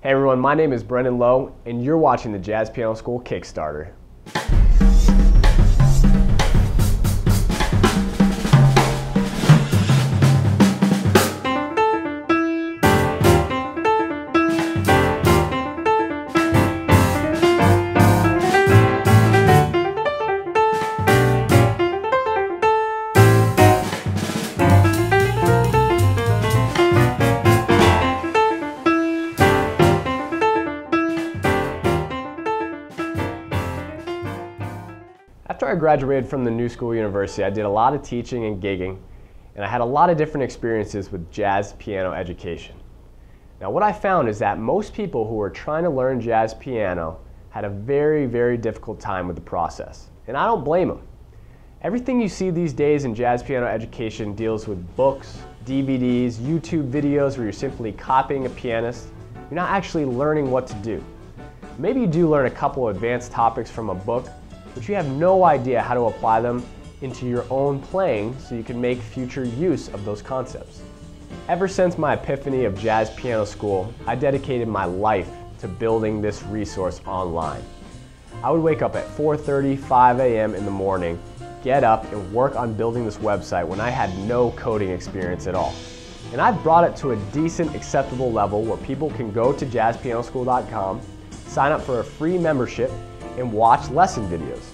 Hey everyone, my name is Brenden Lowe, and you're watching the Jazz Piano School Kickstarter. I graduated from the New School University, I did a lot of teaching and gigging, and I had a lot of different experiences with jazz piano education. Now, what I found is that most people who were trying to learn jazz piano had a very, very difficult time with the process, and I don't blame them. Everything you see these days in jazz piano education deals with books, DVDs, YouTube videos where you're simply copying a pianist. You're not actually learning what to do. Maybe you do learn a couple advanced topics from a book, but you have no idea how to apply them into your own playing so you can make future use of those concepts. Ever since my epiphany of Jazz Piano School, I dedicated my life to building this resource online. I would wake up at 4.30, 5 a.m. in the morning, get up and work on building this website when I had no coding experience at all. And I've brought it to a decent, acceptable level where people can go to jazzpianoschool.com, sign up for a free membership, and watch lesson videos.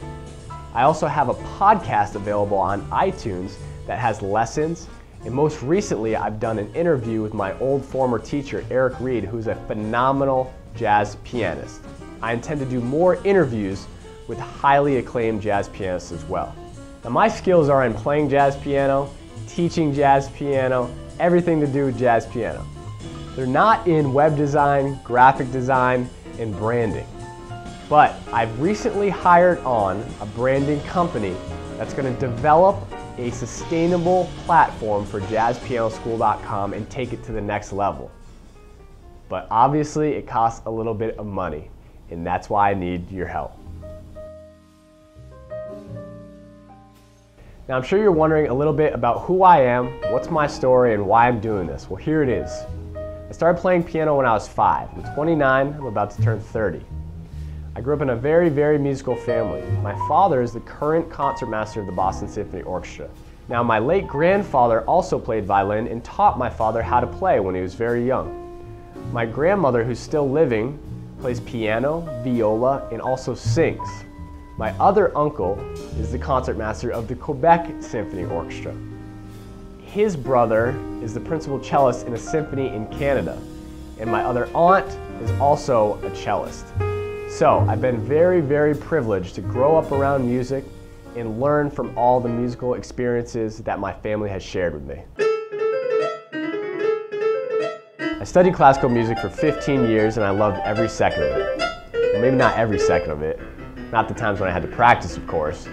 I also have a podcast available on iTunes that has lessons, and most recently I've done an interview with my old former teacher, Eric Reed, who's a phenomenal jazz pianist. I intend to do more interviews with highly acclaimed jazz pianists as well. Now my skills are in playing jazz piano, teaching jazz piano, everything to do with jazz piano. They're not in web design, graphic design, and branding. But I've recently hired on a branding company that's going to develop a sustainable platform for jazzpianoschool.com and take it to the next level. But obviously it costs a little bit of money and that's why I need your help. Now I'm sure you're wondering a little bit about who I am, what's my story, and why I'm doing this. Well here it is. I started playing piano when I was five. I'm 29, I'm about to turn 30. I grew up in a very, very musical family. My father is the current concertmaster of the Boston Symphony Orchestra. Now, my late grandfather also played violin and taught my father how to play when he was very young. My grandmother, who's still living, plays piano, viola, and also sings. My other uncle is the concertmaster of the Quebec Symphony Orchestra. His brother is the principal cellist in a symphony in Canada. And my other aunt is also a cellist. So I've been very, very privileged to grow up around music and learn from all the musical experiences that my family has shared with me. I studied classical music for 15 years and I loved every second of it. Well, maybe not every second of it, not the times when I had to practice, of course,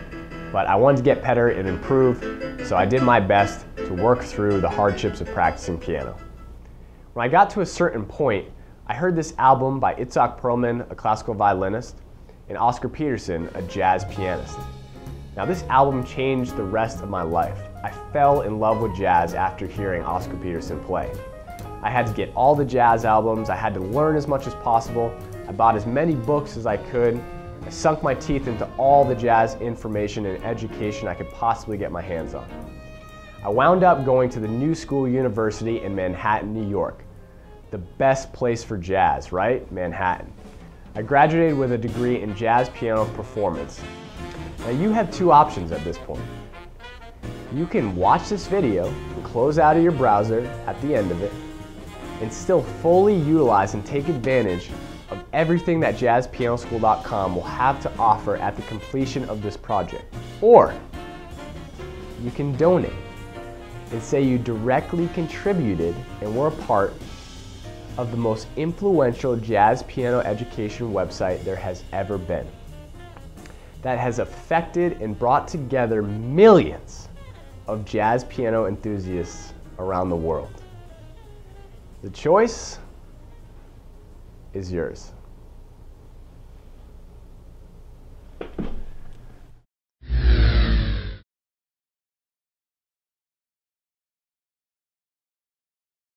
but I wanted to get better and improve, so I did my best to work through the hardships of practicing piano. When I got to a certain point, I heard this album by Itzhak Perlman, a classical violinist, and Oscar Peterson, a jazz pianist. Now this album changed the rest of my life. I fell in love with jazz after hearing Oscar Peterson play. I had to get all the jazz albums, I had to learn as much as possible, I bought as many books as I could, I sunk my teeth into all the jazz information and education I could possibly get my hands on. I wound up going to the New School University in Manhattan, New York, the best place for jazz, right? Manhattan. I graduated with a degree in jazz piano performance. Now you have two options at this point. You can watch this video and close out of your browser at the end of it and still fully utilize and take advantage of everything that jazzpianoschool.com will have to offer at the completion of this project. Or you can donate and say you directly contributed and were a part of the most influential jazz piano education website there has ever been. That has affected and brought together millions of jazz piano enthusiasts around the world. The choice is yours.